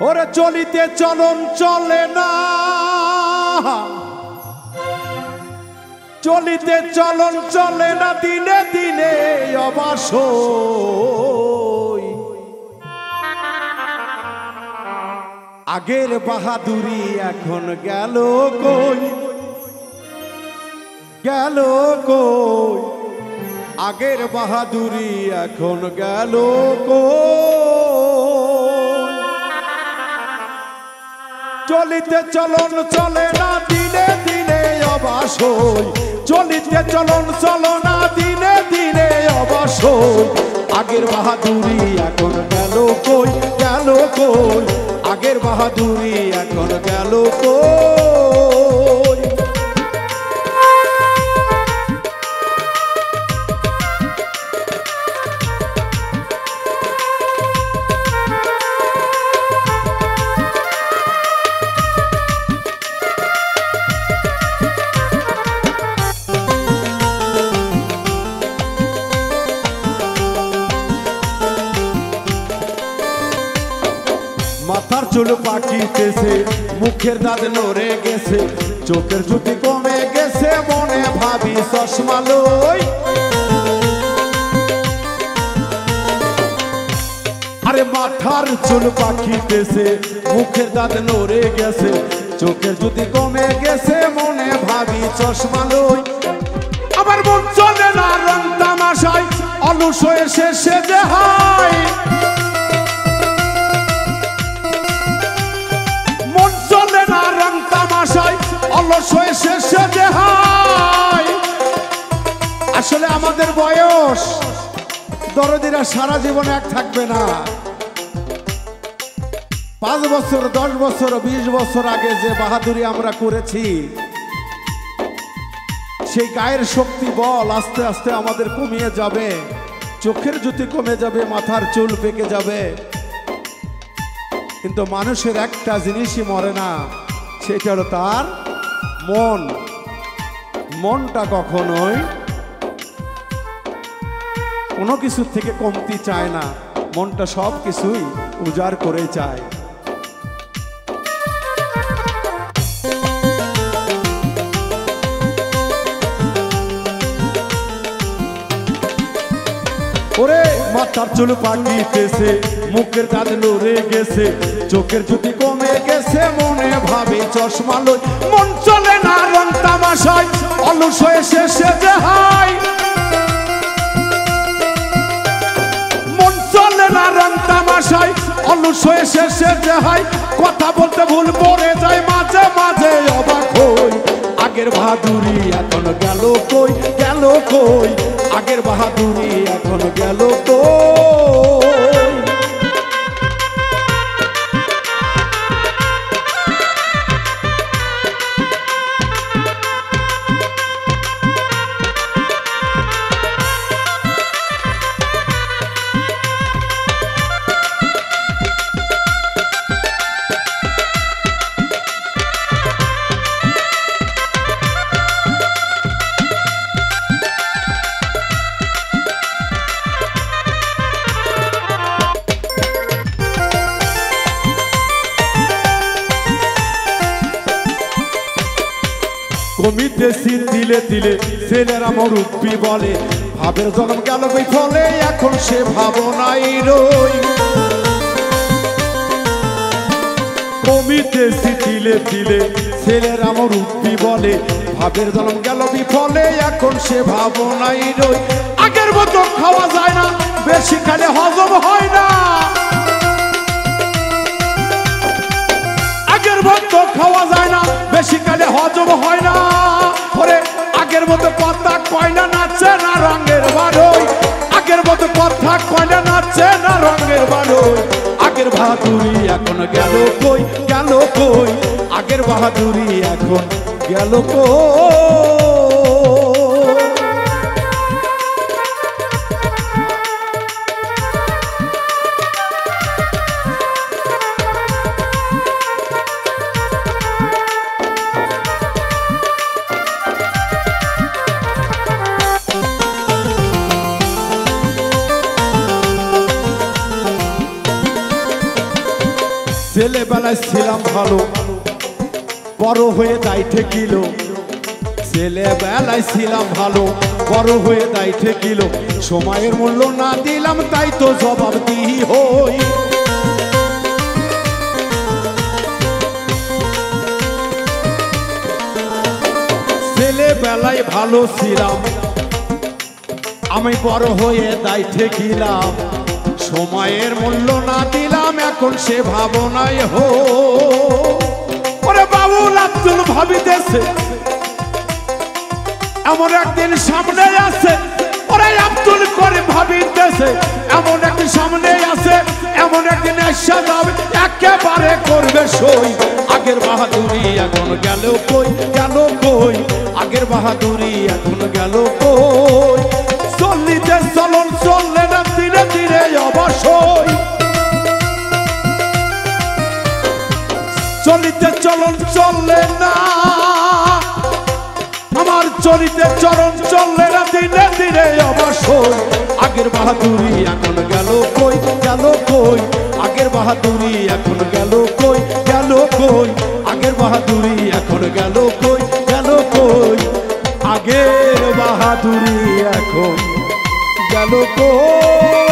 ওরে চলিতে চলন চলে না। চলিতে চলন চলে না দিনে দিনে অবাস আগের বাহাদুরি এখন গেল কই? গেল কই? আগের বাহাদুরি এখন গেল কই? চলিতে চলন চলে না, দিনে দিনে অবাস। চলিতে চলন চলো না, দিনে দিনে অবাস আগের বাহাদুরি এখন গেল কই গেল কই? আগের বাহাদুরি এখন গেল কই? মাথার চুল পাকিতেছে, মুখের দাঁত নড়ে গেছে, চোখের জুতি কমে গেছে, মনে ভাবি চশমা লই। আরে মাথার চুল পাকিতেছে, মুখের দাঁত নড়ে গেছে, চোখের জুতি কমে গেছে, মনে ভাবি চশমা লই। আবার মন চলে না রং তামাশায়, অলস হয়ে শেষে যে হয়। আসলে আমাদের বয়স, দরদিরা সারা এক থাকবে না। পাঁচ বছর, দশ বছর, বিশ বছর আগে যে বাহাদুরি আমরা করেছি, সেই গায়ের শক্তি বল আস্তে আস্তে আমাদের কমিয়ে যাবে। চোখের জ্যোতি কমে যাবে, মাথার চুল পেকে যাবে। কিন্তু মানুষের একটা জিনিসই মরে না। সেটা হলো তার মন? মনটা কখনোই কোনো কিছুর থেকে কমতি চায় না। মনটা সব কিছুই উজাড় করে চায়। মাথার চুল পাকিতেছে, মুখের দাঁত লড়ে গেছে, চোখের জ্যোতি কমে গেছে, মনে ভাবে চশমা লই, মন চলে না রং তামাশায়, অলস হয়ে শেষে যে হাই। মন চলে না রং তামাশায়, অলস হয়ে শেষে যে হাই। কথা বলতে ভুল পড়ে যায়, মাঝে মাঝে অবাক হই। আগের বাহাদুরি এখন গেল কই গেল কই? আগের বাহাদুরি কমিতেছি দিলে দিলে ছেলেরা মরুব্বি বলে, ভাবের জন্ম গেল ফলে এখন সে ভাবনাই রই। বলে, ভাবের গেল বিফলে এখন সে ভাবনাই রই। আগের মতো খাওয়া যায় না, বেশি হজম হয় না। আগের মতো খাওয়া যায় না বেশি কালে হজম হয় না। ওরে, আগের মতো কথা কয় না, নাচে না রঙের বারোই আগের মতো কথা কয় না, নাচে না রঙের বারোই আগের বাহাদুরি এখন গেল কই? গেল কই? আগের বাহাদুরি এখন গেল কই? ছেলেবেলায় ছিলাম ভালো। বড় হয়ে দায় ঠেকিল। ছেলেবেলায় ছিলাম ভালো। বড় হয়ে দায় ঠেকিল। সময়ের মূল্য না দিলাম, তাই তো জবাব দিই হই। ছেলেবেলায় ভালো ছিলাম। আমি বড় হয়ে দায় ঠেকিলাম। সময়ের মূল্য না দিলাম, এখন সে ভাবনায় হো। ওরে আব্দুল ভাবিতেছে এমন একদিন সামনে আছে ওরে আব্দুল করে ভাবিতেছে এমন একদিন সামনে আছে এমন একদিন একেবারে করবে সই। আগের বাহাদুরি এখন গেল কই গেল কই? আগের বাহাদুরি এখন গেল কই? চল্লিতে চলন চললে না চলিতে চলন চললে না। আমার চলিতে চরণ চললে না, দিনে দিনে অবশ্যই আগের বাহাদুরি এখন গেল কই গেল কই? আগের বাহাদুরি এখন গেল কই গেল কই? আগের বাহাদুরি এখন গেল কই গেল কই? আগের বাহাদুরি এখন গেল কই?